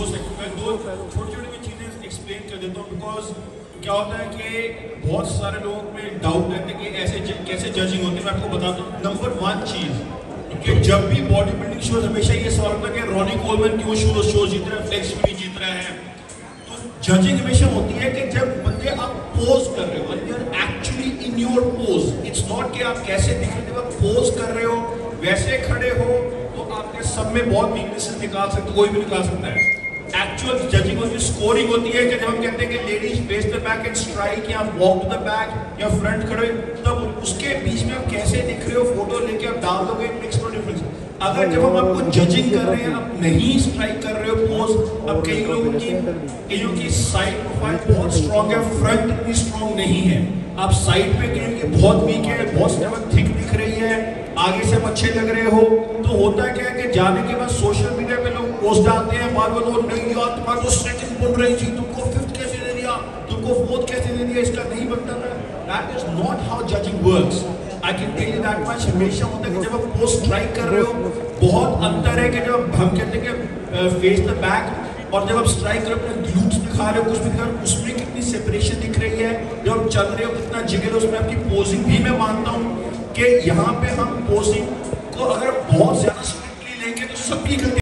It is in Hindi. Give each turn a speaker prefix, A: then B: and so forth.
A: छोटी छोटी क्या होता है कि बहुत सारे लोगों में डाउट रहते हैं कि ऐसे कैसे जजिंग होती है। मैं आपको बताता हूँ। नंबर वन चीज़, कि जब भी बॉडी बिल्डिंग शोज़ हमेशा ये सवाल होता है कि रॉनी कोलमैन क्यों शो शो जीत रहे हैं फ्लेक्स जीत रहे हैं? तो जजिंग हमेशा होती है कि जब बंदे आप पोज कर रहे हो you are actually in your pose it's not कि आप कैसे दिख रहे हो पोज कर रहे हो, वैसे खड़े हो आपके सब में बहुत वीकनेसेस निकाल सकते, कोई भी निकाल सकता है। एक्चुअल जजिंग होती स्कोरिंग होती है कि जब हम कहते हैं कि ladies face the back and strike या वॉक टू द बैक या फ्रंट खड़े तब उसके बीच में आप कैसे दिख रहे हो फ़ोटो लेके आप डाल दोगे मेक्स नो डिफरेंस अगर जब हम आपको जजिंग कर रहे हैं, आप नहीं स्ट्राइक कर रहे हो पोज अब कई लोगों की कईयों की साइड प्रोफ़ाइल बहुत स्ट्रांग है फ्रंट इतनी स्ट्रांग नहीं है। आप साइड पे कहीं की बहुत वीक है, बहुत थिक आगे से अच्छे लग रहे हो तो होता क्या है कि जाने के बाद सोशल मीडिया पे लोग पोस्ट डालते हैं बार बार लोग नहीं यार, तुम्हारा तो सेकंड बन रही थी, तुमको फिफ्थ कैसे दे दिया, तुमको फोर्थ कैसे दे दिया, इसका नहीं बनता था. That is not how judging works I can tell you that much हमेशा होता है कि जब आप पोस्ट स्ट्राइक कर रहे हो, बहुत अंतर है कि जब हम कहते हैं कि फेस द बैक और जब आप स्ट्राइक कर अपने ग्लूट्स दिखा रहे हो, कुछ भी हो, उसमें कितनी सेपरेशन दिख रही है, जब आप चल रहे हो, कितना जिगर है, उसमें आपकी पोजिंग भी मैं मानता हूँ। कि यहाँ पे हम पोस्टिंग को अगर बहुत ज़्यादा स्ट्रिक्टली लेंगे तो सबकी